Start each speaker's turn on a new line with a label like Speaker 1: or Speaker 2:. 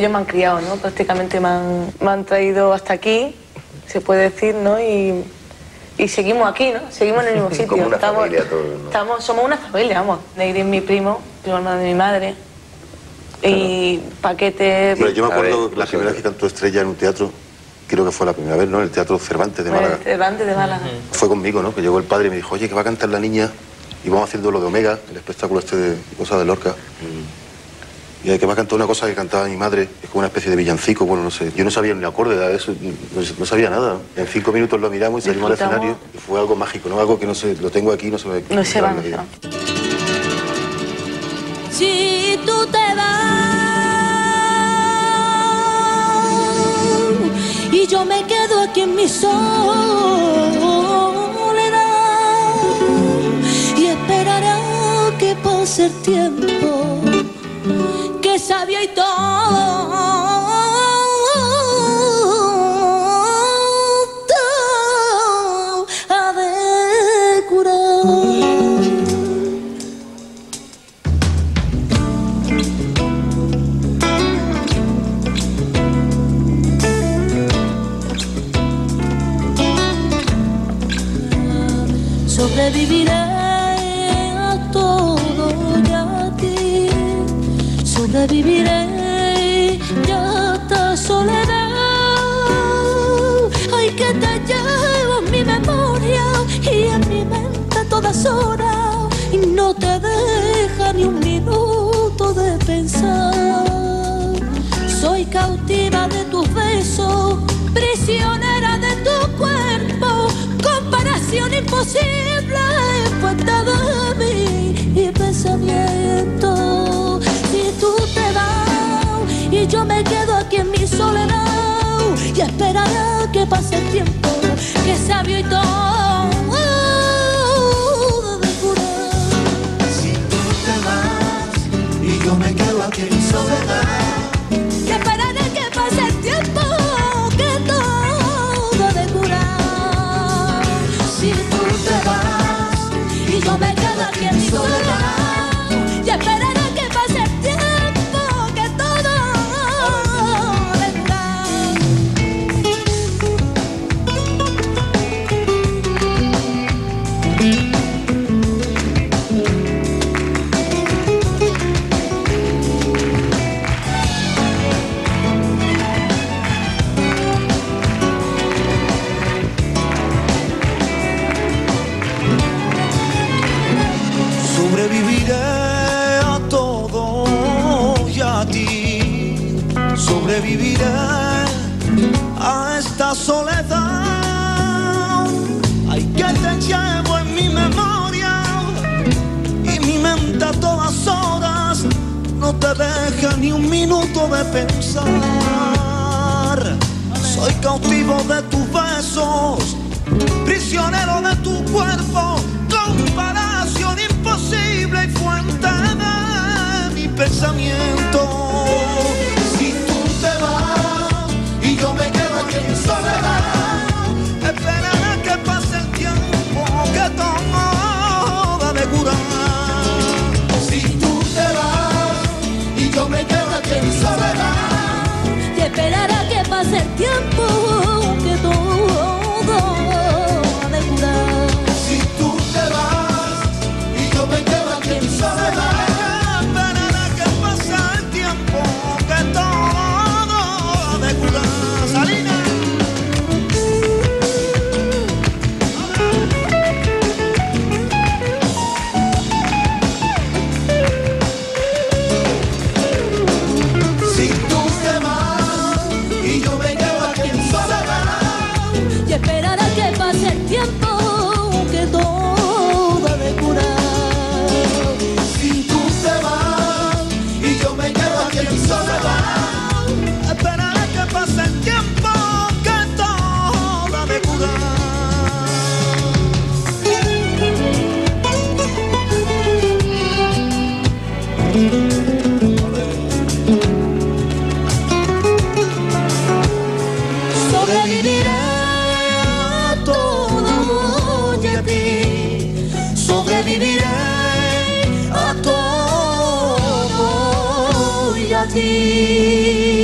Speaker 1: ellos me han criado, ¿no? Prácticamente me han, me han traído hasta aquí, se puede decir, ¿no? Y, y seguimos aquí, ¿no? Seguimos en el mismo sitio.
Speaker 2: Como una
Speaker 1: estamos,
Speaker 2: familia todos, ¿no?
Speaker 1: estamos, somos una familia, vamos. Negri es mi primo, primo hermano de mi madre. Y Paquete...
Speaker 3: Pero yo me
Speaker 2: A ver,
Speaker 3: acuerdo la primera vez que cantó Estrella en un teatro, creo que fue la primera vez, ¿no? En el Teatro Cervantes de Málaga.
Speaker 1: Cervantes de Málaga.
Speaker 3: Fue conmigo, ¿no? Que llegó el padre y me dijo, oye, que va a cantar la niña y vamos haciendo lo de Omega, el espectáculo este de cosas de Lorca. Y que va a cantar una cosa que cantaba mi madre, es como una especie de villancico, bueno, no sé. Yo no sabía ni acorde de eso, no, no sabía nada. En cinco minutos lo miramos y salimos al escenario y fue algo mágico, ¿no? Algo que no sé, lo tengo aquí, no se me...
Speaker 1: No se va.
Speaker 4: Si tú te vas y yo me quedo aquí en mi soledad y esperaré que pase el tiempo que sabia y todo. Sobreviviré Sobreviviré y a esta soledad. Ay, que te llevo en mi memoria y en mi mente todas horas. Y no te deja ni un minuto de pensar. Soy cautiva de tus besos, prisionera de tu cuerpo, comparación imposible, de esperaré que pase el tiempo,
Speaker 5: a todo y a ti. Sobreviviré a esta soledad. Ay, que te llevo en mi memoria y mi mente a todas horas no te deja ni un minuto de pensar. Soy cautivo de tus besos, prisionero de tu cuerpo, pensamiento.
Speaker 4: sobreviviré a todo y a ti.